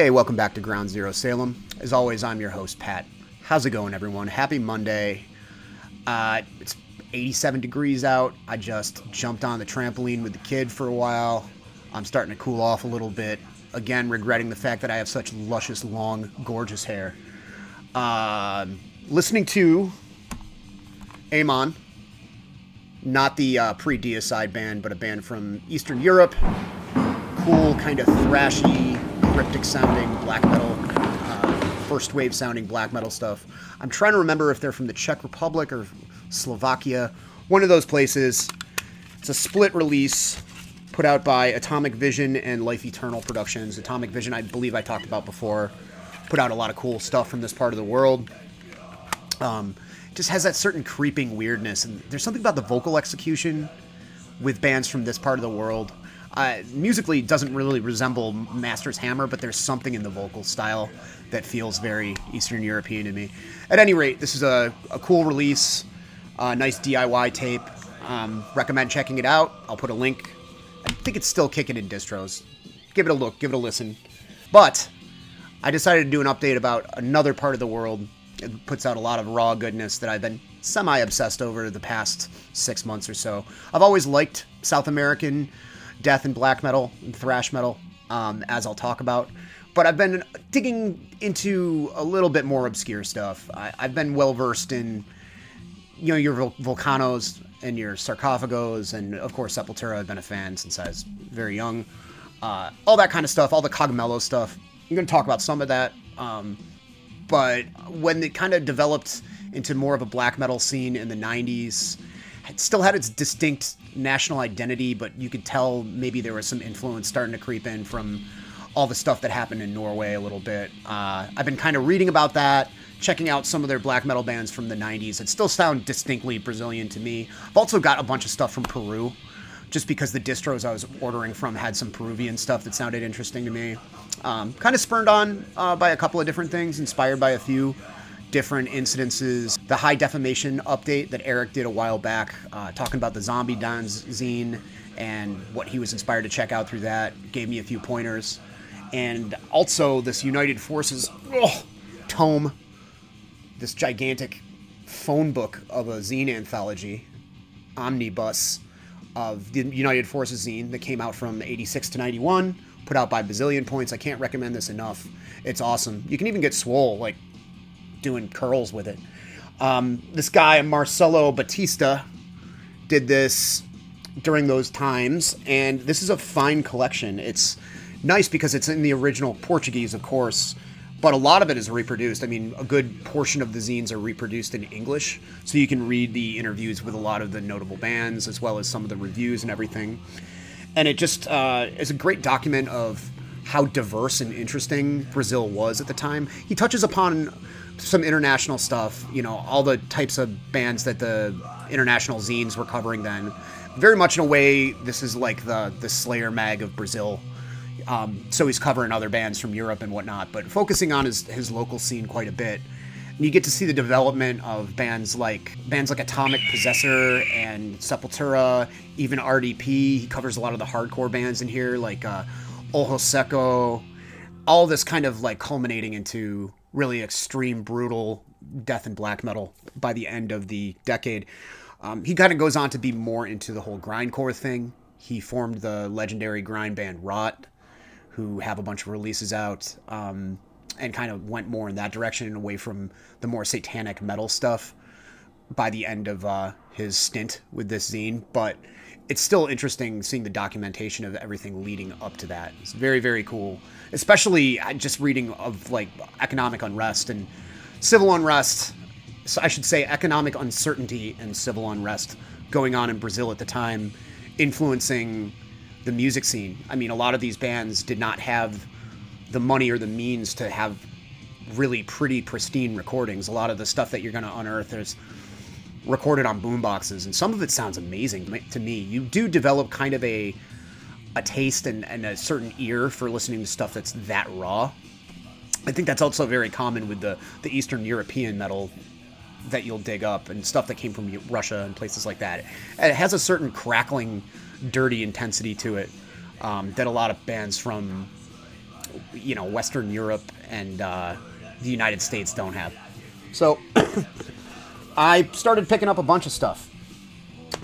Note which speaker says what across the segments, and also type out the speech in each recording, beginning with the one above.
Speaker 1: Hey, welcome back to Ground Zero Salem. As always, I'm your host, Pat. How's it going, everyone? Happy Monday. Uh, it's 87 degrees out. I just jumped on the trampoline with the kid for a while. I'm starting to cool off a little bit. Again, regretting the fact that I have such luscious, long, gorgeous hair. Uh, listening to Amon, not the uh, pre Deicide band, but a band from Eastern Europe. Cool, kind of thrashy, cryptic sounding black metal, uh, first wave sounding black metal stuff. I'm trying to remember if they're from the Czech Republic or Slovakia, one of those places. It's a split release put out by Atomic Vision and Life Eternal Productions. Atomic Vision, I believe I talked about before, put out a lot of cool stuff from this part of the world. Um, just has that certain creeping weirdness, and there's something about the vocal execution with bands from this part of the world. Uh, musically, doesn't really resemble Master's Hammer, but there's something in the vocal style that feels very Eastern European to me. At any rate, this is a, a cool release, a nice DIY tape. Um, recommend checking it out. I'll put a link. I think it's still kicking in distros. Give it a look, give it a listen. But I decided to do an update about another part of the world. It puts out a lot of raw goodness that I've been semi obsessed over the past six months or so. I've always liked South American death and black metal and thrash metal, um, as I'll talk about. But I've been digging into a little bit more obscure stuff. I, have been well versed in, you know, your Vol- Vulcanos and your Sarcofagos, and of course Sepultura. I've been a fan since I was very young. Uh, all that kind of stuff, all the Cogumelo stuff. I'm going to talk about some of that. Um, but when it kind of developed into more of a black metal scene in the 90s, it still had its distinct national identity, but you could tell maybe there was some influence starting to creep in from all the stuff that happened in Norway a little bit. Uh, I've been kind of reading about that, checking out some of their black metal bands from the 90s that still sound distinctly Brazilian to me. I've also got a bunch of stuff from Peru, just because the distros I was ordering from had some Peruvian stuff that sounded interesting to me. Um, kind of spurned on uh, by a couple of different things, inspired by a few different incidences. The high defamation update that Eric did a while back, uh, talking about the Zombie Dons zine and what he was inspired to check out through that, gave me a few pointers. And also this United Forces oh, tome, this gigantic phone book of a zine anthology, omnibus of the United Forces zine that came out from 86 to 91, put out by Bazillion Points. I can't recommend this enough. It's awesome. You can even get Swole, like, doing curls with it. Um, this guy, Marcelo Batista, did this during those times, and this is a fine collection. It's nice because it's in the original Portuguese, of course, but a lot of it is reproduced. I mean, a good portion of the zines are reproduced in English, so you can read the interviews with a lot of the notable bands as well as some of the reviews and everything. And it just uh, is a great document of how diverse and interesting Brazil was at the time. He touches upon some international stuff, you know, all the types of bands that the international zines were covering then. Very much in a way, this is like the the Slayer mag of Brazil. Um, so he's covering other bands from Europe and whatnot, but focusing on his his local scene quite a bit. And you get to see the development of bands like bands like Atomic Possessor and Sepultura, even RDP. He covers a lot of the hardcore bands in here, like uh, Ojo Seco. All this kind of like culminating into really extreme, brutal death and black metal by the end of the decade. Um, he kind of goes on to be more into the whole grindcore thing. He formed the legendary grind band Rot, who have a bunch of releases out, um, and kind of went more in that direction and away from the more satanic metal stuff by the end of uh, his stint with this zine. But it's still interesting seeing the documentation of everything leading up to that. It's very, very cool. Especially uh, just reading of like economic unrest and civil unrest. So I should say economic uncertainty and civil unrest going on in Brazil at the time, influencing the music scene. I mean, a lot of these bands did not have the money or the means to have really pretty pristine recordings. A lot of the stuff that you're going to unearth is recorded on boomboxes, and some of it sounds amazing to me. You do develop kind of a a taste and, and a certain ear for listening to stuff that's that raw. I think that's also very common with the, the Eastern European metal that you'll dig up and stuff that came from Russia and places like that. It has a certain crackling, dirty intensity to it um, that a lot of bands from you know Western Europe and uh, the United States don't have. So I started picking up a bunch of stuff.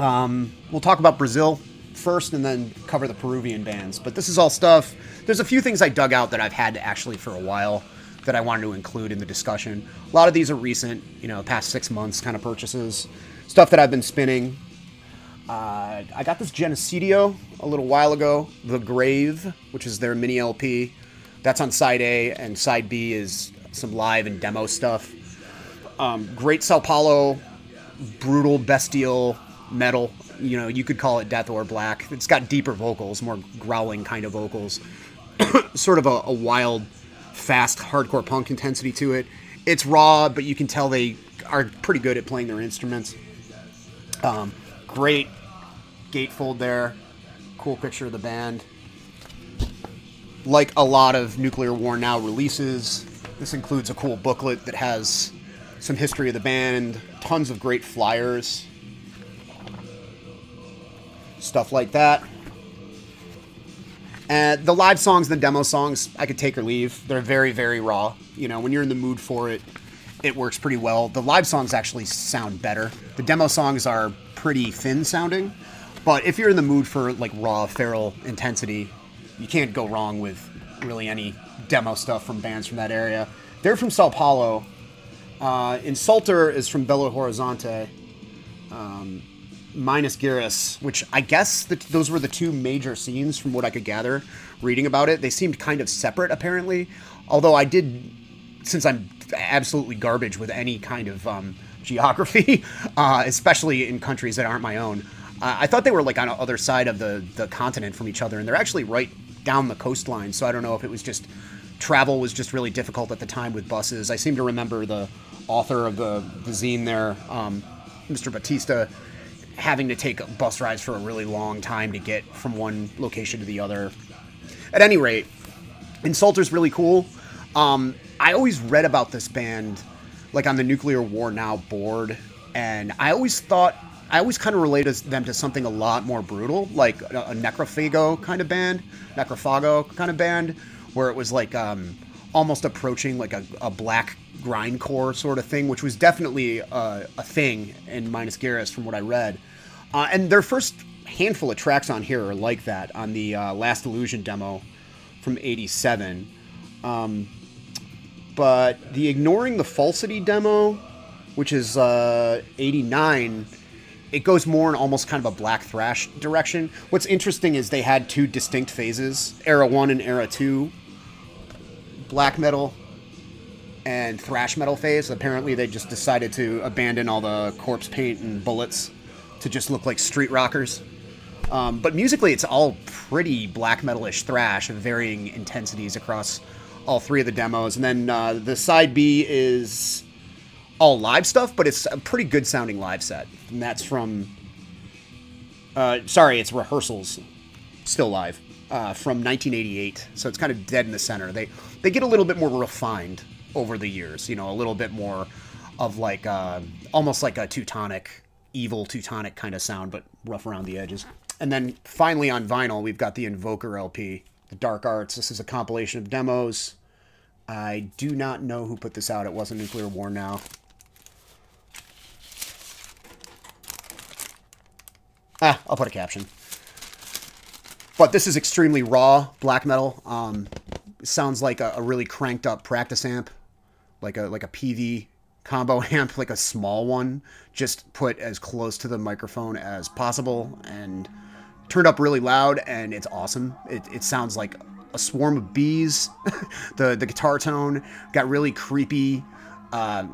Speaker 1: Um, we'll talk about Brazil first and then cover the Peruvian bands. But this is all stuff. There's a few things I dug out that I've had actually for a while that I wanted to include in the discussion. A lot of these are recent, you know, past six months kind of purchases. Stuff that I've been spinning. Uh, I got this Genocidio a little while ago. The Grave, which is their mini LP. That's on side A, and side B is some live and demo stuff. Um, great Sao Paulo, brutal, bestial metal. You know, you could call it death or black. It's got deeper vocals, more growling kind of vocals. sort of a, a wild, fast, hardcore punk intensity to it. It's raw, but you can tell they are pretty good at playing their instruments. Um, great gatefold there. Cool picture of the band. Like a lot of Nuclear War Now releases, this includes a cool booklet that has some history of the band, tons of great flyers, stuff like that. And the live songs, the demo songs, I could take or leave. They're very, very raw. You know, when you're in the mood for it, it works pretty well. The live songs actually sound better. The demo songs are pretty thin sounding, but if you're in the mood for like raw, feral intensity, you can't go wrong with really any demo stuff from bands from that area. They're from Sao Paulo. Uh, Insulter is from Belo Horizonte. Um, minus Gyrus, which I guess the, those were the two major scenes from what I could gather reading about it. They seemed kind of separate, apparently. Although I did, since I'm absolutely garbage with any kind of um, geography, uh, especially in countries that aren't my own, uh, I thought they were like on the other side of the, the continent from each other, and they're actually right down the coastline. So I don't know if it was just travel was just really difficult at the time with buses. I seem to remember the author of the, the zine there, um, Mr. Batista having to take bus rides for a really long time to get from one location to the other. At any rate, Insulter's really cool. Um, I always read about this band like on the Nuclear War Now board, and I always thought I always kind of related them to something a lot more brutal, like a, a Necrophago kind of band, Necrophago kind of band, where it was like um, almost approaching like a, a black grindcore sort of thing, which was definitely a, a thing in Minas Gerais from what I read. Uh, and their first handful of tracks on here are like that on the uh, Last Illusion demo from 87. Um, but the Ignoring the Falsity demo, which is uh, 89, it goes more in almost kind of a black thrash direction. What's interesting is they had two distinct phases Era 1 and Era 2. Black metal and thrash metal phase. Apparently, they just decided to abandon all the corpse paint and bullets to just look like street rockers. Um, but musically, it's all pretty black metalish thrash of varying intensities across all three of the demos. And then uh, the side B is all live stuff, but it's a pretty good sounding live set. And that's from. Uh, sorry, it's rehearsals, still live, uh, from 1988. So it's kind of dead in the center. They they get a little bit more refined over the years. You know, a little bit more of like uh, almost like a Teutonic, evil Teutonic kind of sound, but rough around the edges. And then finally on vinyl, we've got the Invoker LP, the Dark Arts. This is a compilation of demos. I do not know who put this out. It wasn't Nuclear War Now. Ah, I'll put a caption. But this is extremely raw black metal. Um, sounds like a, a really cranked up practice amp like a like a Peavey combo amp, like a small one, just put as close to the microphone as possible and turned up really loud and it's awesome. It, it sounds like a swarm of bees. the the guitar tone got really creepy, uh,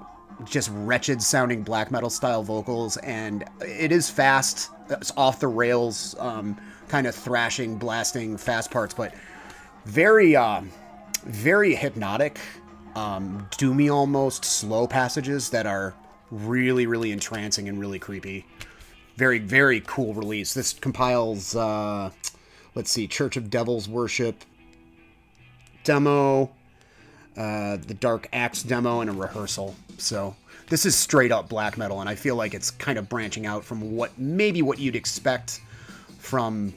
Speaker 1: just wretched sounding black metal style vocals and it is fast. It's off the rails, um, kind of thrashing, blasting, fast parts, but very uh, very hypnotic um, doomy almost slow passages that are really, really entrancing and really creepy. Very, very cool release. This compiles, uh, let's see, Church of Devils Worship demo, uh, the Dark Axe demo, and a rehearsal. So this is straight up black metal, and I feel like it's kind of branching out from what maybe what you'd expect from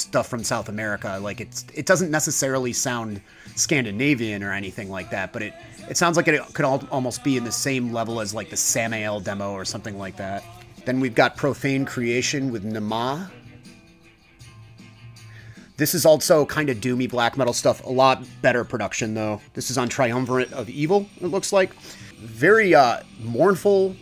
Speaker 1: stuff from South America. Like it's it doesn't necessarily sound Scandinavian or anything like that, but it it sounds like it could almost be in the same level as like the Samael demo or something like that. Then we've got Profane Creation with Nama. This is also kind of doomy black metal stuff. A lot better production though. This is on Triumvirate of Evil. It looks like very uh, mournful.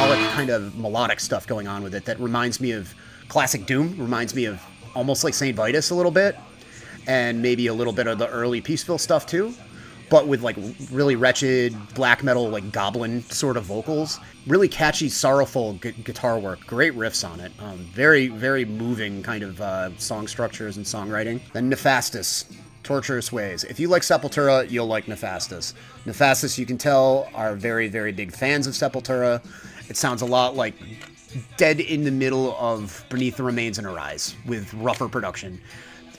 Speaker 1: Melancholic kind of melodic stuff going on with it that reminds me of classic Doom, reminds me of almost like St. Vitus a little bit, and maybe a little bit of the early Peaceville stuff too, but with like really wretched black metal, like goblin sort of vocals. Really catchy, sorrowful gu- guitar work. Great riffs on it. Um, very, very moving kind of uh, song structures and songwriting. Then Nephastus. Torturous Ways. If you like Sepultura, you'll like Nephastus. Nephastus, you can tell, are very, very big fans of Sepultura. It sounds a lot like dead in the middle of Beneath the Remains in Arise with rougher production.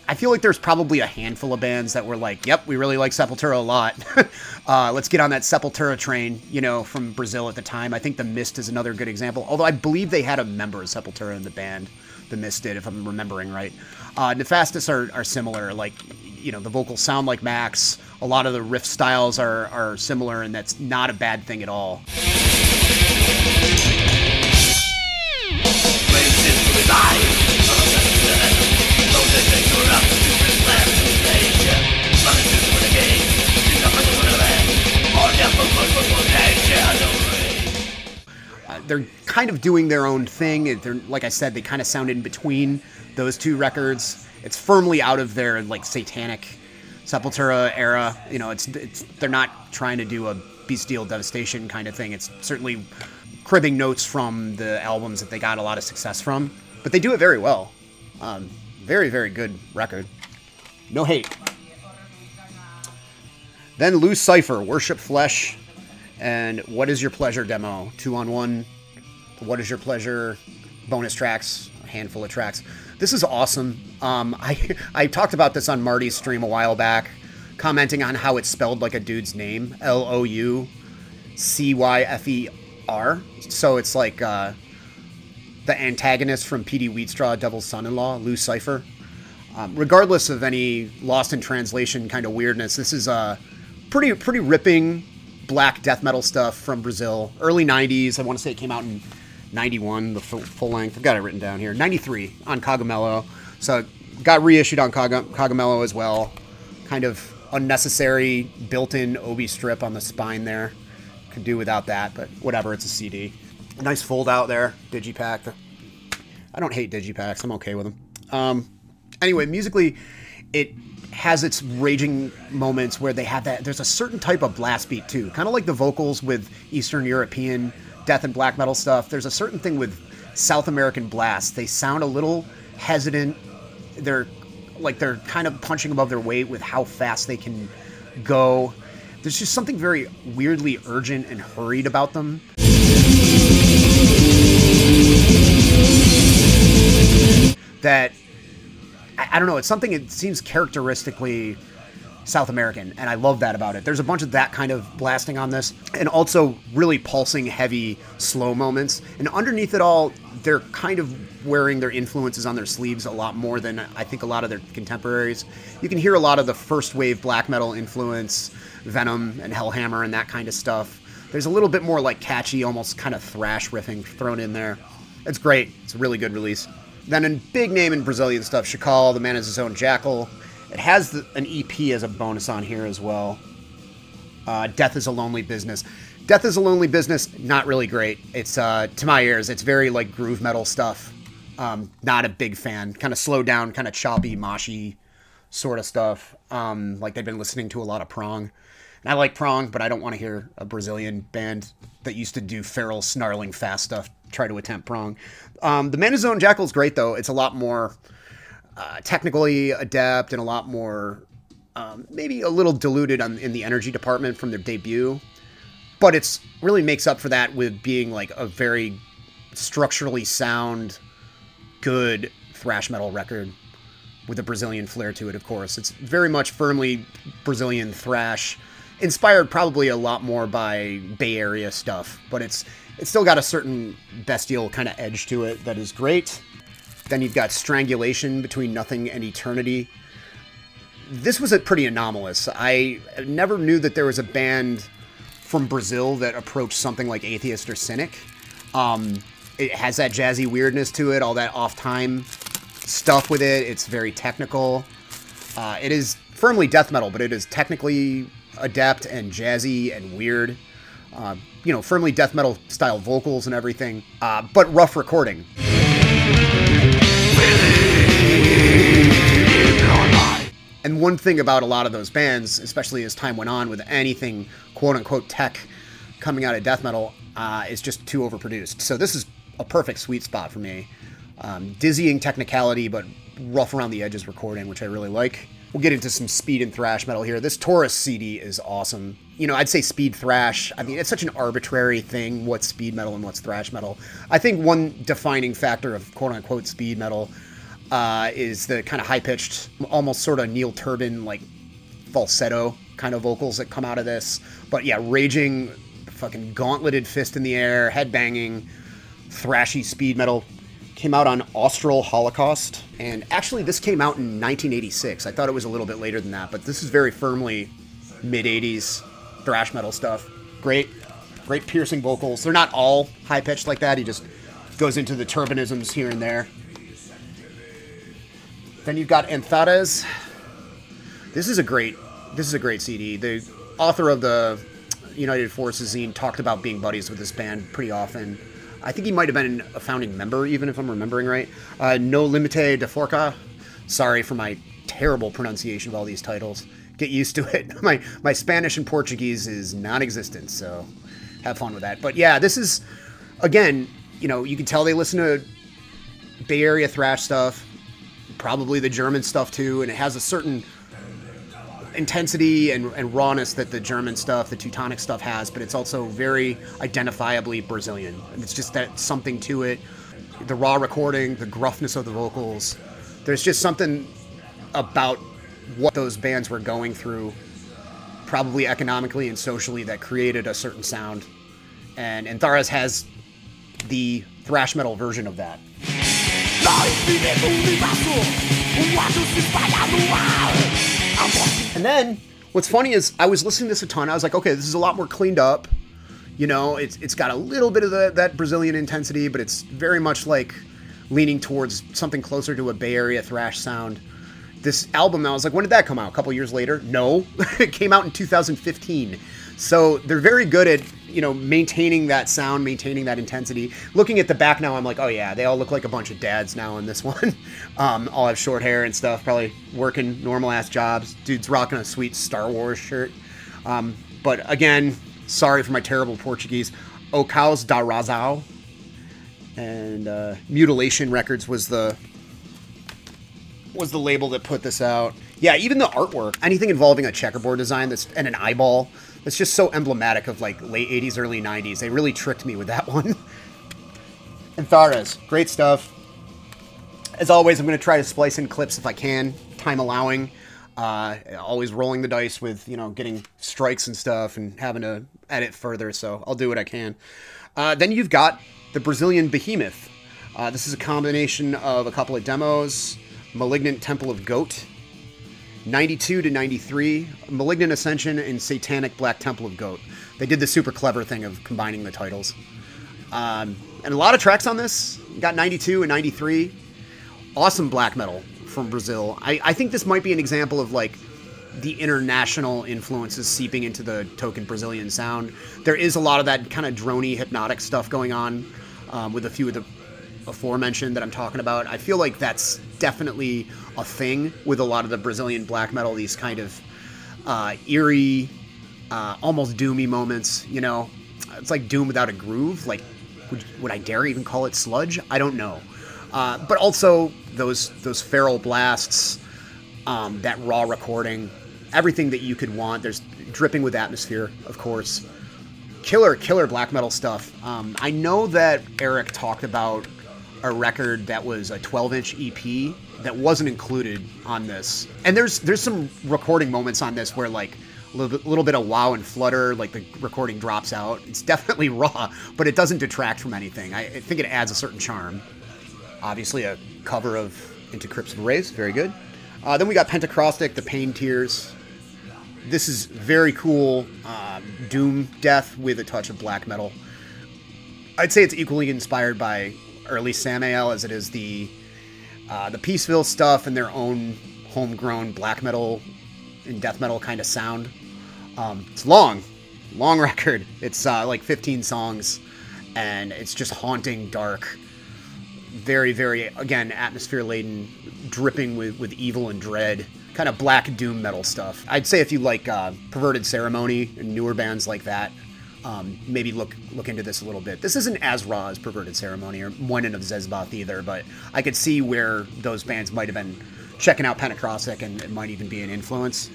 Speaker 1: I feel like there's probably a handful of bands that were like, yep, we really like Sepultura a lot. uh, let's get on that Sepultura train, you know, from Brazil at the time. I think The Mist is another good example, although I believe they had a member of Sepultura in the band. The Mist did, if I'm remembering right. Uh, Nephastus are, are similar. Like, you know, the vocals sound like Max. A lot of the riff styles are, are similar, and that's not a bad thing at all. They're kind of doing their own thing. They're like I said, they kind of sound in between those two records. It's firmly out of their like satanic Sepultura era. You know, it's it's they're not trying to do a bestial devastation kind of thing. It's certainly cribbing notes from the albums that they got a lot of success from, but they do it very well. Um, very very good record. No hate. Then Loucyfer, Worship Flesh, and What is Your Pleasure demo. Two on one. What is Your Pleasure bonus tracks, a handful of tracks. This is awesome. Um, I, I talked about this on Marty's stream a while back, commenting on how it's spelled like a dude's name L O U C Y F E R. So it's like uh, the antagonist from Petey Wheatstraw, Devil's Son in Law, Lou Cipher. Um, regardless of any lost in translation kind of weirdness, this is a uh, pretty pretty ripping black death metal stuff from Brazil, early '90s. I want to say it came out in '91, the full, full length. I've got it written down here. '93 on Cogumelo, so got reissued on Cogumelo as well. Kind of unnecessary built-in obi strip on the spine there. Could do without that, but whatever. It's a CD. Nice fold out there, digipack. I don't hate digipacks. I'm okay with them. Um, anyway, musically, it has its raging moments where they have that. There's a certain type of blast beat too, kind of like the vocals with Eastern European death and black metal stuff. There's a certain thing with South American blast. They sound a little hesitant. They're like they're kind of punching above their weight with how fast they can go. There's just something very weirdly urgent and hurried about them. That I, don't know. It's something. It seems characteristically South American, and I love that about it. There's a bunch of that kind of blasting on this, and also really pulsing, heavy, slow moments. And underneath it all, they're kind of wearing their influences on their sleeves a lot more than I think a lot of their contemporaries. You can hear a lot of the first wave black metal influence, Venom and Hellhammer, and that kind of stuff. There's a little bit more like catchy, almost kind of thrash riffing thrown in there. It's great. It's a really good release. Then a big name in Brazilian stuff, Chakal, The Man is His Own Jackal. It has the, an EP as a bonus on here as well. Uh, Death is a Lonely Business. Death is a Lonely Business, not really great. It's, uh, to my ears, it's very like groove metal stuff. Um, not a big fan. Kind of slowed down, kind of choppy, moshy sort of stuff. Um, like they've been listening to a lot of prong. And I like prong, but I don't want to hear a Brazilian band that used to do feral, snarling, fast stuff try to attempt prong. Um, the Man Zone Jackal is great though. It's a lot more uh, technically adept and a lot more um, maybe a little diluted on, in the energy department from their debut, but it's really makes up for that with being like a very structurally sound, good thrash metal record with a Brazilian flair to it. Of course, it's very much firmly Brazilian thrash inspired probably a lot more by Bay Area stuff, but it's it's still got a certain bestial kind of edge to it that is great. Then you've got Strangulation between Nothing and Eternity. This was a pretty anomalous. I never knew that there was a band from Brazil that approached something like Atheist or Cynic. Um, it has that jazzy weirdness to it, all that off time stuff with it. It's very technical. Uh, it is firmly death metal, but it is technically adept and jazzy and weird. Uh, you know, firmly death metal style vocals and everything, uh, but rough recording. And one thing about a lot of those bands, especially as time went on with anything quote unquote tech coming out of death metal, uh, is just too overproduced. So this is a perfect sweet spot for me. Um, dizzying technicality, but rough around the edges recording, which I really like. We'll get into some speed and thrash metal here. This Taurus CD is awesome. You know, I'd say speed thrash. I mean, it's such an arbitrary thing what's speed metal and what's thrash metal. I think one defining factor of quote unquote speed metal uh, is the kind of high pitched, almost sort of Neil Turbin like falsetto kind of vocals that come out of this. But yeah, raging, fucking gauntleted fist in the air, head banging, thrashy speed metal came out on Austral Holocaust, and actually this came out in 1986. I thought it was a little bit later than that, but this is very firmly mid 80s thrash metal stuff. Great, great piercing vocals. They're not all high pitched like that. He just goes into the turbinisms here and there. Then you've got Antares. This is a great, this is a great CD. The author of the United Forces zine talked about being buddies with this band pretty often. I think he might have been a founding member, even if I'm remembering right. Uh, no Limite de Forca. Sorry for my terrible pronunciation of all these titles. Get used to it. my my Spanish and Portuguese is non-existent, so have fun with that. But yeah, this is again, you know, you can tell they listen to Bay Area thrash stuff, probably the German stuff too, and it has a certain intensity and, and rawness that the German stuff, the Teutonic stuff has, but it's also very identifiably Brazilian. It's just that something to it. The raw recording, the gruffness of the vocals. There's just something about what those bands were going through, probably economically and socially, that created a certain sound. And Antares has the thrash metal version of that. And then what's funny is I was listening to this a ton. I was like, okay, this is a lot more cleaned up. You know, it's it's got a little bit of the, that Brazilian intensity, but it's very much like leaning towards something closer to a Bay Area thrash sound. This album, I was like, when did that come out? A couple years later? No, it came out in 2015. So they're very good at you know maintaining that sound, maintaining that intensity. Looking at the back now, I'm like, oh yeah, they all look like a bunch of dads now in this one. um, all have short hair and stuff, probably working normal ass jobs. Dude's rocking a sweet Star Wars shirt. Um, but again, sorry for my terrible Portuguese. O da Razão and uh, Mutilation Records was the was the label that put this out. Yeah, even the artwork, anything involving a checkerboard design that's and an eyeball, that's just so emblematic of like late 80s, early 90s. They really tricked me with that one. And Antares, great stuff. As always, I'm going to try to splice in clips if I can, time allowing. Uh, always rolling the dice with, you know, getting strikes and stuff and having to edit further, so I'll do what I can. Uh, then you've got the Brazilian Behemoth. Uh, this is a combination of a couple of demos, Malignant Temple of Goat, 92 to 93, Malignant Ascension and Satanic Black Temple of Goat. They did the super clever thing of combining the titles. Um, and a lot of tracks on this. got 92 and 93. Awesome black metal from Brazil. I, I think this might be an example of like the international influences seeping into the token Brazilian sound. There is a lot of that kind of drony, hypnotic stuff going on um, with a few of the aforementioned that I'm talking about. I feel like that's definitely a thing with a lot of the Brazilian black metal. These kind of uh, eerie, uh, almost doomy moments. You know, it's like doom without a groove. Like, would, would I dare even call it sludge? I don't know. Uh, but also those those feral blasts, um, that raw recording, everything that you could want. There's dripping with atmosphere, of course. Killer, killer black metal stuff. Um, I know that Eric talked about a record that was a 12 inch EP that wasn't included on this. And there's there's some recording moments on this where like a little bit, little bit of wow and flutter, like the recording drops out. It's definitely raw, but it doesn't detract from anything. I, I think it adds a certain charm. Obviously, a cover of Into Crypts of Rays, very good. Uh, then we got Pentacrostic, The Pain Tears. This is very cool uh, doom death with a touch of black metal. I'd say it's equally inspired by early Samael as it is the uh, the Peaceville stuff and their own homegrown black metal and death metal kind of sound. Um, it's long, long record. It's uh, like 15 songs, and it's just haunting, dark, very, very again atmosphere laden, dripping with with evil and dread. Kind of black doom metal stuff. I'd say if you like uh, Perverted Ceremony and newer bands like that, um, maybe look look into this a little bit. This isn't as raw as Perverted Ceremony or Moenen of Xezbeth either, but I could see where those bands might have been checking out Pentacrostic and it might even be an influence.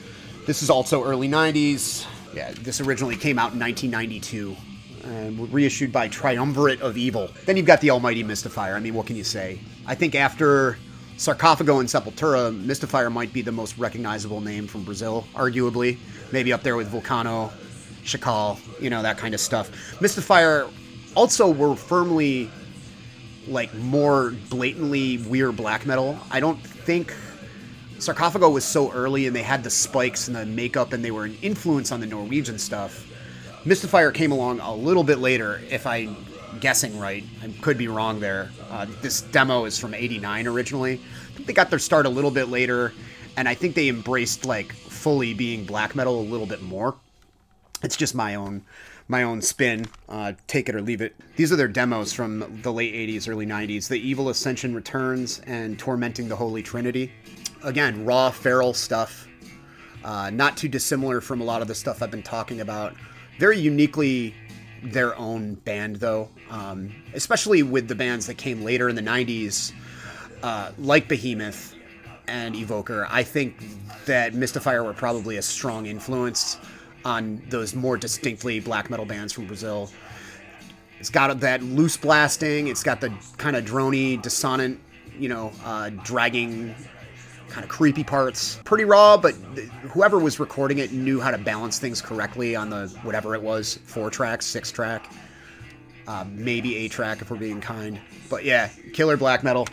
Speaker 1: This is also early 90s. Yeah, this originally came out in 1992 and reissued by Triumvirate of Evil. Then you've got the Almighty Mystifier. I mean, what can you say? I think after Sarcofago and Sepultura, Mystifier might be the most recognizable name from Brazil, arguably. Maybe up there with Vulcano, Chakal, you know, that kind of stuff. Mystifier also were firmly, like, more blatantly weird black metal. I don't think Sarcofago was so early and they had the spikes and the makeup and they were an influence on the Norwegian stuff. Mystifier came along a little bit later, if I'm guessing right. I could be wrong there. Uh, this demo is from 89 originally. They got their start a little bit later, and I think they embraced, like, fully being black metal a little bit more. It's just my own my own spin. Uh, take it or leave it. These are their demos from the late 80s, early 90s. The Evil Ascension Returns and Tormenting the Holy Trinity. Again, raw, feral stuff. Uh, not too dissimilar from a lot of the stuff I've been talking about. Very uniquely their own band, though. Um, especially with the bands that came later in the 90s, uh, like Behemoth and Invoker. I think that Mystifier were probably a strong influence on those more distinctly black metal bands from Brazil. It's got that loose blasting. It's got the kind of drony, dissonant, you know, uh, dragging, kind of creepy parts. Pretty raw, but whoever was recording it knew how to balance things correctly on the whatever it was, four track, six track, uh, maybe eight track if we're being kind. But yeah, killer black metal,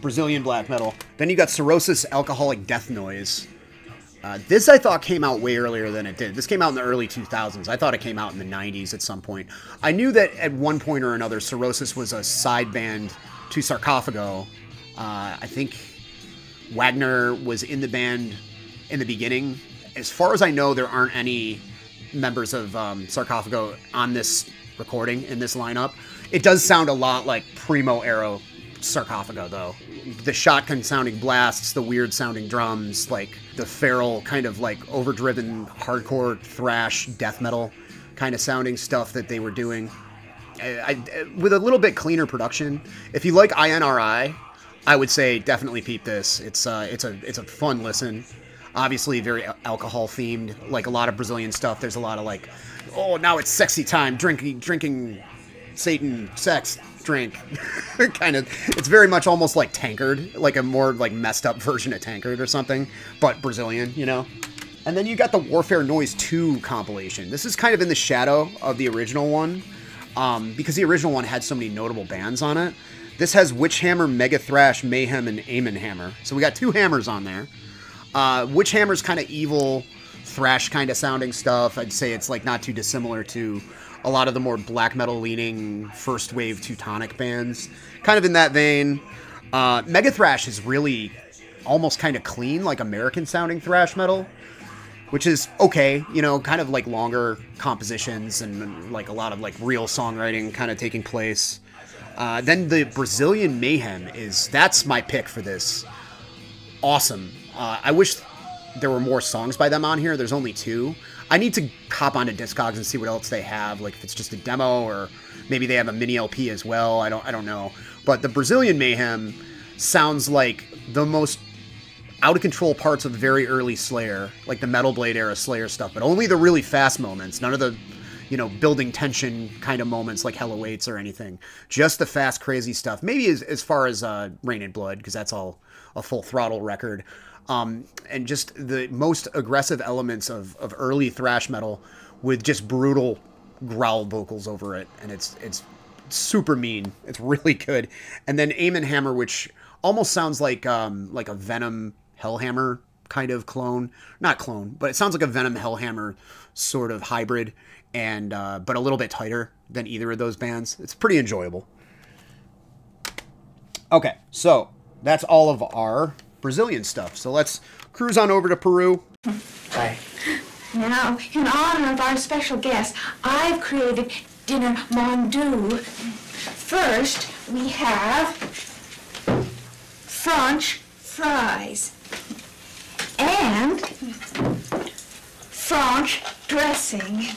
Speaker 1: Brazilian black metal. Then you got Cirrhosis Alcoholic Death Noise. Uh, this I thought came out way earlier than it did. This came out in the early 2000s. I thought it came out in the 90s at some point. I knew that at one point or another, Cirrhosis was a side band to Sarcofago. Uh, I think Wagner was in the band in the beginning. As far as I know, there aren't any members of um, Sarcofago on this recording in this lineup. It does sound a lot like Primo era Sarcofago, though. The shotgun sounding blasts, the weird sounding drums, like the feral kind of like overdriven hardcore thrash death metal kind of sounding stuff that they were doing. I, I, with a little bit cleaner production. If you like INRI, I would say definitely peep this. It's uh, it's a it's a fun listen. Obviously, very alcohol themed. Like a lot of Brazilian stuff. There's a lot of like, oh, now it's sexy time, drinking drinking Satan sex drink kind of it's very much almost like tankard like a more like messed up version of tankard or something but brazilian you know? And then you got the warfare noise 2 compilation. This is kind of in the shadow of the original one um, because the original one had so many notable bands on it. This has witch hammer mega thrash mayhem and Amon hammer. So we got two hammers on there. Uh, witch hammer's kind of evil thrash kind of sounding stuff. I'd say it's like not too dissimilar to a lot of the more black metal leaning first wave Teutonic bands. Kind of in that vein. Uh, Mega Thrash is really almost kind of clean, like American sounding thrash metal, which is okay, you know, kind of like longer compositions and like a lot of like real songwriting kind of taking place. Uh, then the Brazilian Mayhem is that's my pick for this. Awesome. Uh, I wish there were more songs by them on here. There's only two. I need to hop onto Discogs and see what else they have. Like if it's just a demo or maybe they have a mini LP as well. I don't I don't know. But the Brazilian Mayhem sounds like the most out of control parts of very early Slayer, like the Metal Blade era Slayer stuff, but only the really fast moments. None of the you know, building tension kind of moments like Hell Awaits or anything. Just the fast, crazy stuff. Maybe as, as far as uh, Reign in Blood, because that's all a full throttle record. Um, and just the most aggressive elements of, of early thrash metal with just brutal growl vocals over it. And it's, it's super mean. It's really good. And then Amon Hammer, which almost sounds like, um, like a Venom Hellhammer kind of clone. Not clone, but it sounds like a Venom Hellhammer sort of hybrid and uh, but a little bit tighter than either of those bands. It's pretty enjoyable. Okay, so that's all of our Brazilian stuff. So let's cruise on over to Peru.
Speaker 2: Bye.
Speaker 3: Now, in honor of our special guest, I've created dinner mondu. First, we have French fries and French dressing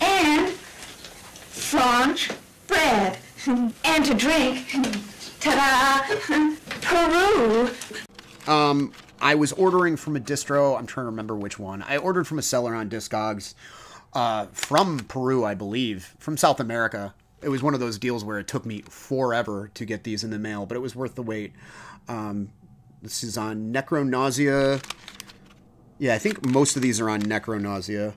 Speaker 3: and French bread and to drink, ta-da, Peru.
Speaker 1: Um, I was ordering from a distro. I'm trying to remember which one. I ordered from a seller on Discogs uh, from Peru, I believe, from South America. It was one of those deals where it took me forever to get these in the mail, but it was worth the wait. Um, this is on Necronausea. Yeah, I think most of these are on Necronausea.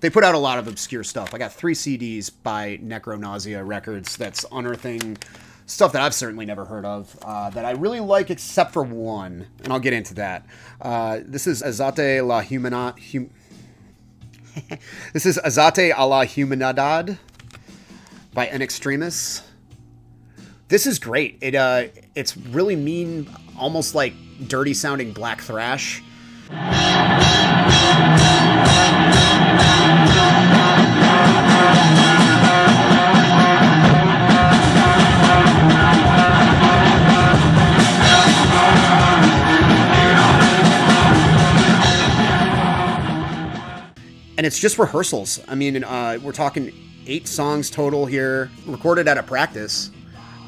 Speaker 1: They put out a lot of obscure stuff. I got three CDs by Necronausea Records that's unearthing stuff that I've certainly never heard of uh, that I really like, except for one, and I'll get into that. Uh, this is Azate la Humana. Hum- this is Azate a la Humanidad by Inextremis. This is great. It uh, it's really mean, almost like dirty sounding black thrash. And it's just rehearsals. I mean, uh, we're talking eight songs total here, recorded at a practice,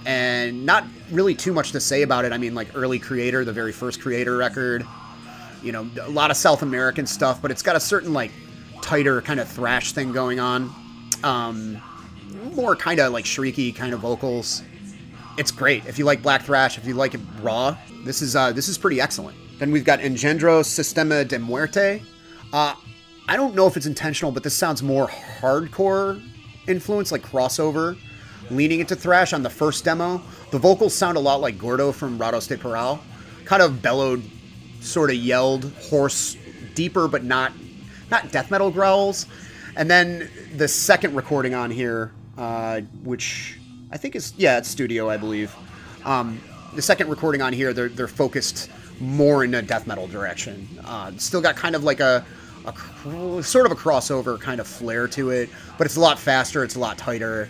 Speaker 1: and not really too much to say about it. I mean, like early Kreator, the very first Kreator record, you know, a lot of South American stuff, but it's got a certain like tighter kind of thrash thing going on, um, more kind of like shrieky kind of vocals. It's great if you like black thrash. If you like it raw, this is uh, this is pretty excellent. Then we've got Engendro Sistema de Muerte. Uh, I don't know if it's intentional, but this sounds more hardcore influence, like crossover, leaning into thrash on the first demo. The vocals sound a lot like Gordo from Ratos de Porão, kind of bellowed, sort of yelled, hoarse, deeper but not not death metal growls. And then the second recording on here, uh, which I think is yeah, it's studio, I believe. Um, the second recording on here, they're they're focused more in a death metal direction. Uh, still got kind of like a a sort of a crossover kind of flair to it, but it's a lot faster, it's a lot tighter.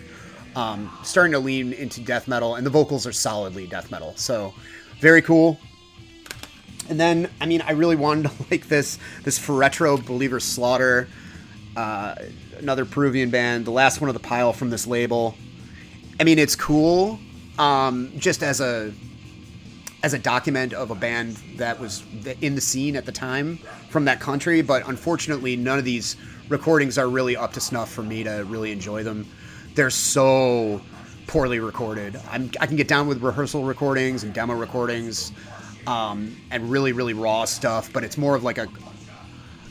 Speaker 1: Um, starting to lean into death metal, and the vocals are solidly death metal. So, very cool. And then, I mean, I really wanted to like this this Retro Believer Slaughter, uh, another Peruvian band, the last one of the pile from this label. I mean, it's cool, um, just as a as a document of a band that was in the scene at the time from that country. But unfortunately, none of these recordings are really up to snuff for me to really enjoy them. They're so poorly recorded. I'm, i can get down with rehearsal recordings and demo recordings um, and really, really raw stuff, but it's more of like a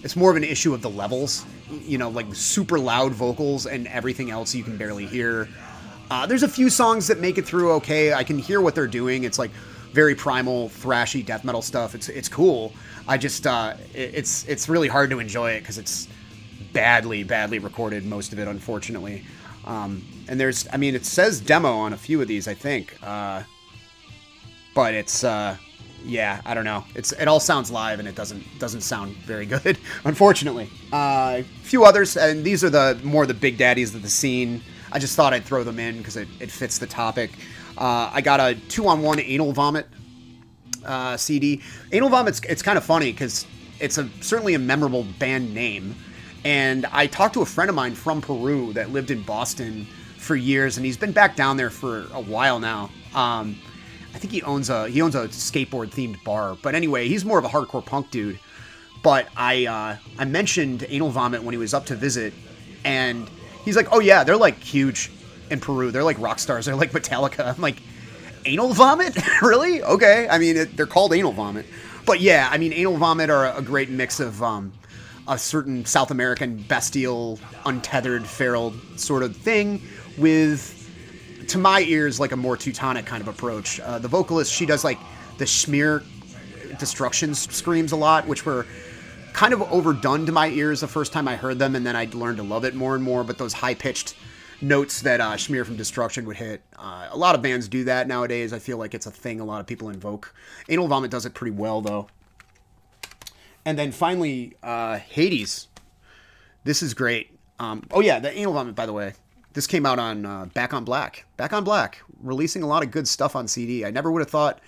Speaker 1: it's more of an issue of the levels. You know, like super loud vocals and everything else you can barely hear. Uh, there's a few songs that make it through okay. I can hear what they're doing. It's like very primal, thrashy death metal stuff. It's it's cool. I just uh, it's it's really hard to enjoy it because it's badly badly recorded most of it, unfortunately. Um, and there's I mean it says demo on a few of these I think, uh, but it's uh, yeah I don't know. It's it all sounds live and it doesn't doesn't sound very good, unfortunately. A uh, few others and these are the more the big daddies of the scene. I just thought I'd throw them in because it, it fits the topic. Uh, I got a two on one anal vomit uh, CD. Anal Vomit's it's kind of funny because it's a certainly a memorable band name. And I talked to a friend of mine from Peru that lived in Boston for years, and he's been back down there for a while now. Um, I think he owns a he owns a skateboard themed bar. But anyway, he's more of a hardcore punk dude. but I uh, I mentioned Anal Vomit when he was up to visit, and he's like, "Oh yeah, they're like huge in Peru. They're like rock stars. They're like Metallica." I'm like, "Anal Vomit? really? Okay. I mean, it, they're called Anal Vomit, but yeah, I mean, Anal Vomit are a, a great mix of um, a certain South American bestial, untethered, feral sort of thing with." To my ears, like a more Teutonic kind of approach. Uh, the vocalist, she does like the Schmier destruction screams a lot, which were kind of overdone to my ears the first time I heard them, and then I learned to love it more and more. But those high pitched notes that uh, Schmier from Destruction would hit, uh, a lot of bands do that nowadays. I feel like it's a thing a lot of people invoke. Anal Vomit does it pretty well, though. And then finally, uh, Hadez. This is great. Um, oh, yeah, the Anal Vomit, by the way. This came out on uh, Back on Black. Back on Black, releasing a lot of good stuff on CD. I never would have thought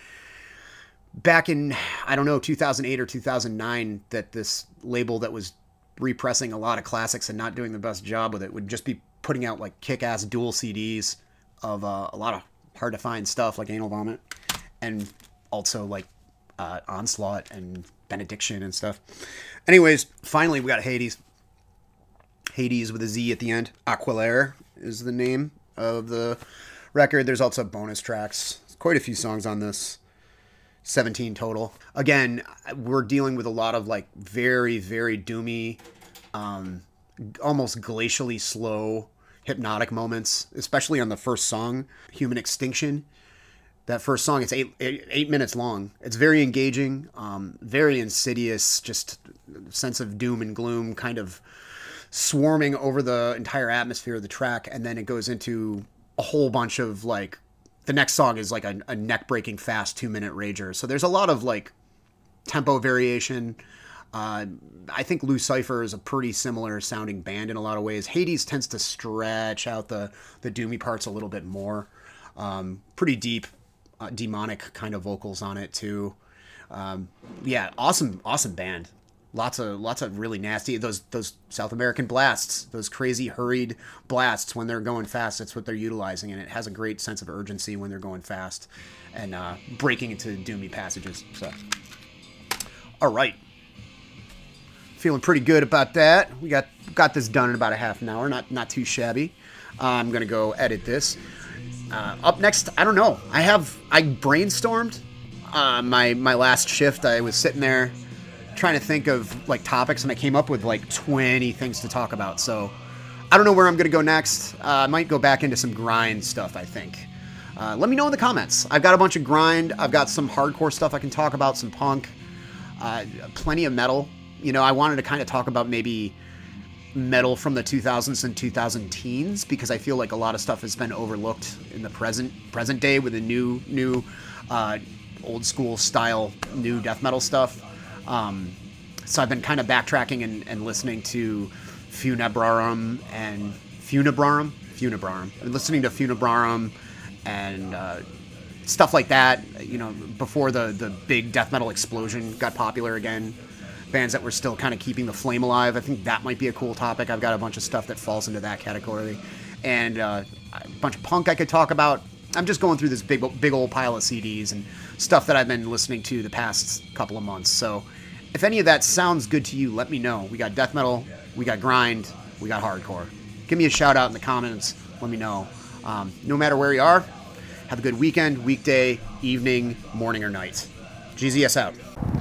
Speaker 1: back in I don't know 2008 or 2009 that this label that was repressing a lot of classics and not doing the best job with it would just be putting out like kick-ass dual CDs of uh, a lot of hard to find stuff like Anal Vomit and also like uh, Onslaught and Benediction and stuff. Anyways, finally we got Hadez. Hadez with a Z at the end. Aquelarre is the name of the record. There's also bonus tracks. quite a few songs on this. 17 total. Again, we're dealing with a lot of like very, very doomy, um, almost glacially slow hypnotic moments, especially on the first song, Human Extinction. That first song, it's eight, eight, eight minutes long. It's very engaging, um, very insidious, just sense of doom and gloom kind of swarming over the entire atmosphere of the track. And then it goes into a whole bunch of like the next song is like a, a neck breaking fast two minute rager. So there's a lot of like tempo variation. Uh, I think Loucyfer is a pretty similar sounding band in a lot of ways. Hadez tends to stretch out the the doomy parts a little bit more. Um, pretty deep, uh, demonic kind of vocals on it too. Um, yeah, awesome, awesome band lots of lots of really nasty those those South American blasts, those crazy hurried blasts when they're going fast. That's what they're utilizing, and it has a great sense of urgency when they're going fast and uh, breaking into doomy passages. So, all right, feeling pretty good about that. We got got this done in about a half an hour. Not not too shabby. Uh, I'm gonna go edit this. Uh, up next, I don't know. I have I brainstormed uh, my my last shift. I was sitting there trying to think of like topics, and I came up with like 20 things to talk about. So I don't know where I'm gonna go next. Uh, I might go back into some grind stuff. I think. Uh, let me know in the comments. I've got a bunch of grind. I've got some hardcore stuff I can talk about. Some punk. Uh, plenty of metal. You know, I wanted to kind of talk about maybe metal from the 2000s and 2000 teens because I feel like a lot of stuff has been overlooked in the present present day with the new new uh, old school style new death metal stuff. Um, so I've been kind of backtracking and, and listening to Funebrarum and Funebrarum, Funebrarum, and listening to Funebrarum and uh, stuff like that. You know, before the the big death metal explosion got popular again, bands that were still kind of keeping the flame alive. I think that might be a cool topic. I've got a bunch of stuff that falls into that category, and uh, a bunch of punk I could talk about. I'm just going through this big big old pile of CDs and stuff that I've been listening to the past couple of months. So if any of that sounds good to you, let me know. We got death metal, we got grind, we got hardcore. Give me a shout out in the comments. Let me know. Um, no matter where you are, have a good weekend, weekday, evening, morning, or night. GZS out.